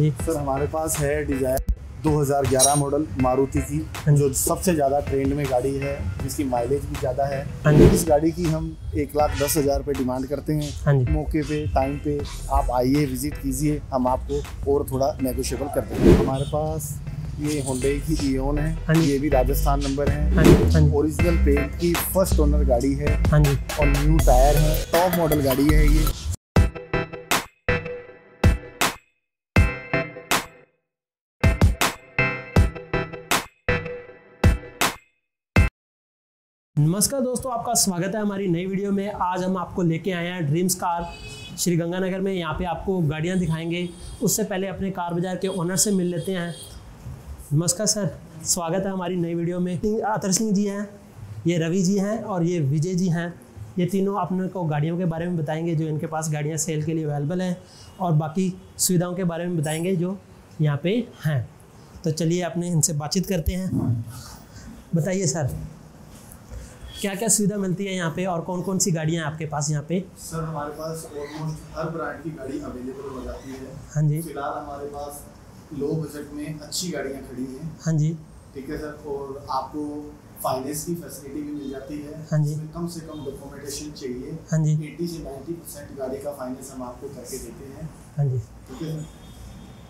Sir हमारे पास है desire 2011 model Maruti की जो। सबसे ज़्यादा ट्रेंड में गाड़ी है जिसकी माइलेज भी ज़्यादा है। हाँ इस गाड़ी की हम एक लाख दस हज़ार रुपये डिमांड करते हैं। हाँ मौके पे टाइम पे आप आइए विज़िट कीजिए हम आपको और थोड़ा नेगोशिएबल कर देंगे। हमारे पास ये होंडे की इयोन हाँ है ये भी राजस्थान नंबर है। हाँ हाँ ओरिजिनल पेंट की फ़र्स्ट ओनर गाड़ी है। हाँ और न्यू टायर है टॉप मॉडल गाड़ी है ये। नमस्कार दोस्तों, आपका स्वागत है हमारी नई वीडियो में। आज हम आपको लेके आए हैं ड्रीम्स कार श्री गंगानगर में। यहाँ पे आपको गाड़ियाँ दिखाएँगे। उससे पहले अपने कार बाज़ार के ओनर से मिल लेते हैं। नमस्कार सर, स्वागत है हमारी नई वीडियो में। आतर सिंह जी हैं, ये रवि जी हैं और ये विजय जी हैं। ये तीनों अपने को गाड़ियों के बारे में बताएँगे, जो इनके पास गाड़ियाँ सेल के लिए अवेलेबल हैं और बाकी सुविधाओं के बारे में बताएँगे, जो यहाँ पे हैं। तो चलिए अपने इनसे बातचीत करते हैं। बताइए सर क्या क्या सुविधा मिलती है यहाँ पे और कौन कौन सी गाड़ियाँ आपके पास यहाँ पे? सर हमारे पास ऑलमोस्ट हर ब्रांड की गाड़ी अवेलेबल हो जाती है। हाँ जी। फ़िलहाल हमारे पास लो बजट में अच्छी गाड़ियाँ खड़ी हैं। हाँ जी। ठीक है सर और आपको फाइनेंस की फैसिलिटी भी मिल जाती है। हाँ जी। कम से कम डॉक्यूमेंटेशन चाहिए। हाँ जी। 80 से 90 परसेंट गाड़ी का फाइनेंस हम आपको करके देते हैं। हाँ जी। ठीक है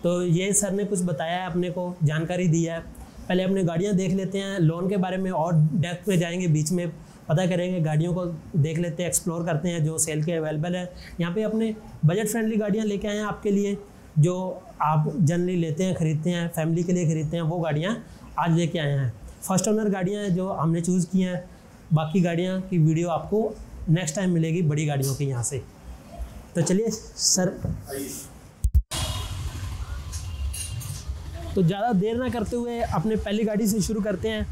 तो ये सर ने कुछ बताया है अपने को? जानकारी दी है? पहले अपने गाड़ियाँ देख लेते हैं लोन के बारे में और डेप्थ पे जाएँगे, बीच में पता करेंगे, गाड़ियों को देख लेते हैं एक्सप्लोर करते हैं, जो सेल के अवेलेबल है। यहाँ पे अपने बजट फ्रेंडली गाड़ियाँ लेके आए हैं आपके लिए, जो आप जनरली लेते हैं, खरीदते हैं फैमिली के लिए खरीदते हैं, वो गाड़ियाँ आज लेके आए हैं। फ़र्स्ट ओनर गाड़ियाँ हैं, जो हमने चूज़ की हैं। बाकी गाड़ियाँ की वीडियो आपको नेक्स्ट टाइम मिलेगी बड़ी गाड़ियों की यहाँ से। तो चलिए सर तो ज़्यादा देर ना करते हुए अपने पहली गाड़ी से शुरू करते हैं।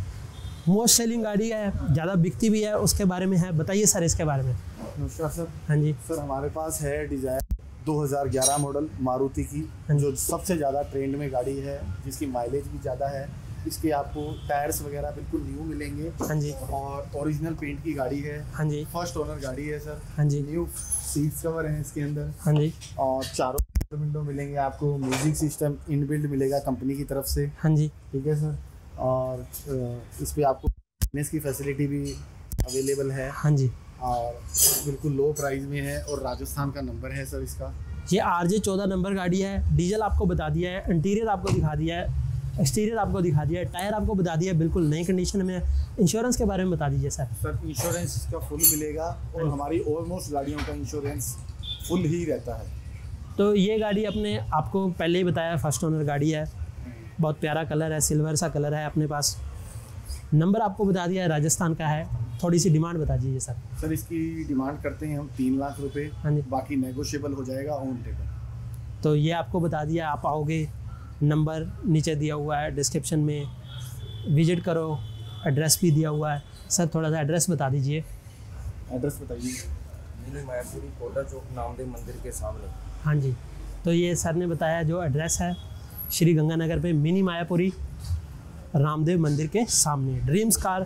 मोस्ट सेलिंग गाड़ी है ज़्यादा बिकती भी है उसके बारे में है। बताइए सर इसके बारे में। नमस्कार सर। हाँ जी। सर हमारे पास है डिज़ायर 2011 मॉडल मारुति की हाँ जो। सबसे ज़्यादा ट्रेंड में गाड़ी है जिसकी माइलेज भी ज़्यादा है। इसके आपको टायर्स वगैरह बिल्कुल न्यू मिलेंगे। हाँ जी। और ओरिजिनल पेंट की गाड़ी है। हाँ जी। फ़र्स्ट ओनर गाड़ी है सर। हाँ जी। न्यू सीट्स कवर हैं इसके अंदर। हाँ जी। और चारों विंडो मिलेंगे आपको म्यूज़िक सिस्टम इनबिल्ड मिलेगा कंपनी की तरफ़ से। हाँ जी। ठीक है सर और इस पर आपको फिटनेस की फैसिलिटी भी अवेलेबल है। हाँ जी। और बिल्कुल लो प्राइस में है और राजस्थान का नंबर है सर इसका। ये आर जे चौदह नंबर गाड़ी है डीजल आपको बता दिया है इंटीरियर आपको दिखा दिया है एक्सटीरियर आपको दिखा दिया है टायर आपको बता दिया है बिल्कुल नई कंडीशन में इंश्योरेंस के बारे में बता दीजिए सर सर इंश्योरेंस इसका फुल मिलेगा और हमारी ऑलमोस्ट गाड़ियों का इंश्योरेंस फुल ही रहता है। तो ये गाड़ी अपने आपको पहले ही बताया फ़र्स्ट ओनर गाड़ी है। बहुत प्यारा कलर है सिल्वर सा कलर है अपने पास। नंबर आपको बता दिया है राजस्थान का है। थोड़ी सी डिमांड बता दीजिए सर। सर इसकी डिमांड करते हैं हम तीन लाख रुपए। हाँ जी। बाकी नेगोशिएबल हो जाएगा ऑन टेबल तो ये आपको बता दिया आप आओगे नंबर नीचे दिया हुआ है डिस्क्रिप्शन में विज़िट करो एड्रेस भी दिया हुआ है। सर थोड़ा सा एड्रेस बता दीजिए। एड्रेस बताइए। मिनी मायापुरी कोटा चौक नामदेव मंदिर के सामने। हाँ जी। तो ये सर ने बताया जो एड्रेस है श्री गंगानगर पे मिनी मायापुरी रामदेव मंदिर के सामने। ड्रीम्स कार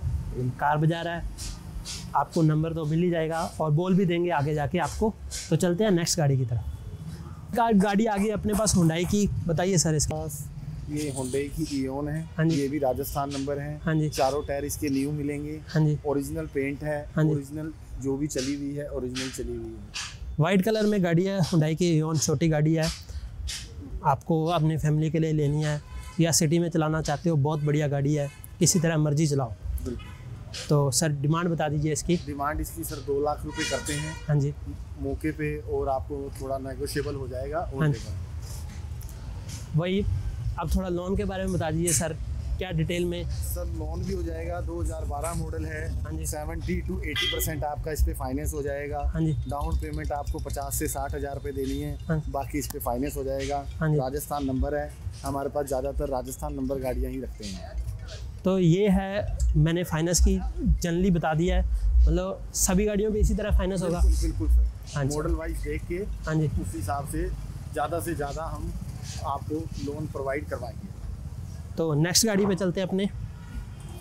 कार बाज़ार है। आपको नंबर तो मिल ही जाएगा और बोल भी देंगे आगे जाके आपको। तो चलते हैं नेक्स्ट गाड़ी की तरफ़। गाड़ी आ गई अपने पास हुंडाई की। बताइए सर इसका। पास ये होंडे की इयोन है। हाँ जी। ये भी राजस्थान नंबर है। हाँ जी। चारों टायर इसके न्यू मिलेंगे। हाँ जी। ओरिजिनल पेंट है। हाँ जी। ओरिजिनल जो भी चली हुई है ओरिजिनल चली हुई है। वाइट कलर में गाड़ी है हुंडई की योन छोटी गाड़ी है। आपको अपनी फैमिली के लिए लेनी है या सिटी में चलाना चाहते हो बहुत बढ़िया गाड़ी है। किसी तरह मर्ज़ी चलाओ। तो सर डिमांड बता दीजिए इसकी। डिमांड इसकी सर दो लाख रुपए करते हैं। हाँ जी। मौके पे और आपको थोड़ा नेगोशिएबल हो जाएगा हाँ और जी। वही अब थोड़ा लोन के बारे में बता दीजिए सर। क्या डिटेल में? सर लोन भी हो जाएगा 2012 मॉडल है हाँ जी। 70 टू 80 परसेंट आपका इस पे फाइनेंस हो जाएगा। हाँ जी। डाउन पेमेंट आपको 50 से साठ हज़ार रुपये देनी है हाँ। बाकी इस पे फाइनेंस हो जाएगा। हाँ जी। राजस्थान नंबर है हमारे पास ज़्यादातर राजस्थान नंबर गाड़ियाँ ही रखते हैं। तो ये है मैंने फाइनेंस की जनरली बता दिया है। मतलब सभी गाड़ियों पे इसी तरह फाइनेंस होगा। बिल्कुल हाँ सर। जी। मॉडल वाइज देख के हाँ जी। उस हिसाब से ज़्यादा से ज़्यादा हम आपको लोन प्रोवाइड करवाएँगे। तो नेक्स्ट गाड़ी पे चलते हैं अपने।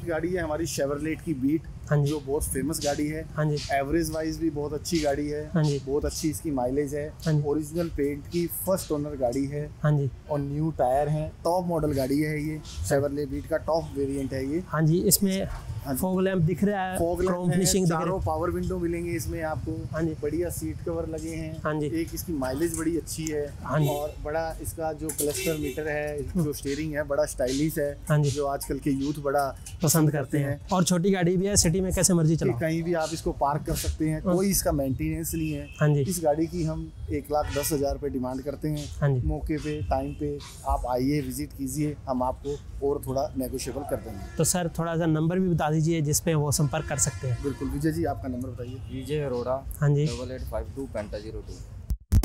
गाड़ी है हमारी शेवरलेट की बीट हाँ जी। जो बहुत फ़ेमस गाड़ी है। हाँ जी। एवरेज वाइज भी बहुत अच्छी गाड़ी है। हाँ जी। बहुत अच्छी इसकी माइलेज है। हाँ जी। ओरिजिनल पेंट की फ़र्स्ट ओनर गाड़ी है। हाँ जी। और न्यू टायर है। टॉप मॉडल गाड़ी है ये। सेवरले बीट का टॉप वेरिएंट है ये। हाँ जी इसमें हाँ। फॉग लैम्प दिख रहा है फॉग क्रोम फिनिशिंग दिख रही चारों पावर विंडो मिलेंगे इसमें आपको। हाँ जी। बढ़िया सीट कवर लगे हैं। हाँ जी। एक इसकी माइलेज बड़ी अच्छी है हाँ जी। और बड़ा इसका जो क्लस्टर मीटर है जो स्टीयरिंग है बड़ा स्टाइलिश है हाँ जी। जो आजकल के यूथ बड़ा पसंद करते हैं। और छोटी गाड़ी भी है सिटी में कैसे मर्ज़ी चलाओ। कहीं भी आप इसको पार्क कर सकते हैं कोई इसका मेंटेनेंस नहीं है। हाँ जी। इस गाड़ी की हम एक लाख दस हज़ार रुपये डिमांड करते हैं। हाँ जी। मौके पे टाइम पे आप आइए विज़िट कीजिए हम आपको और थोड़ा नेगोशिएबल कर देंगे। तो सर थोड़ा सा नंबर भी बता दीजिए जिस पे वो संपर्क कर सकते हैं। बिल्कुल। विजय जी आपका नंबर बताइए। विजय अरोड़ा हाँ जी। डबल एट फाइव टू पेंटा ज़ीरो टू।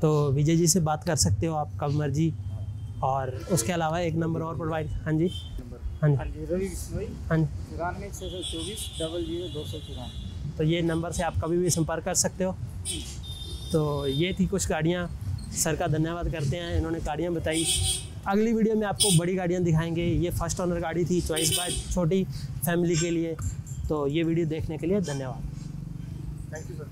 तो विजय जी से बात कर सकते हो आप कब मर्ज़ी। और उसके अलावा एक नंबर और प्रोवाइड हाँ जी। हाँ जी। हाँ जी रवि बिश्नोई हाँ जी। चौरानवे छः सौ चौबीस डबल ज़ीरो दो सौ चौरानवे। तो ये नंबर से आप कभी भी संपर्क कर सकते हो। तो ये थी कुछ गाड़ियाँ। सर का धन्यवाद करते हैं। इन्होंने गाड़ियाँ बताई। अगली वीडियो में आपको बड़ी गाड़ियाँ दिखाएँगे। ये फ़र्स्ट ऑनर गाड़ी थी चॉइस बाय छोटी फैमिली के लिए। तो ये वीडियो देखने के लिए धन्यवाद। Thank you sir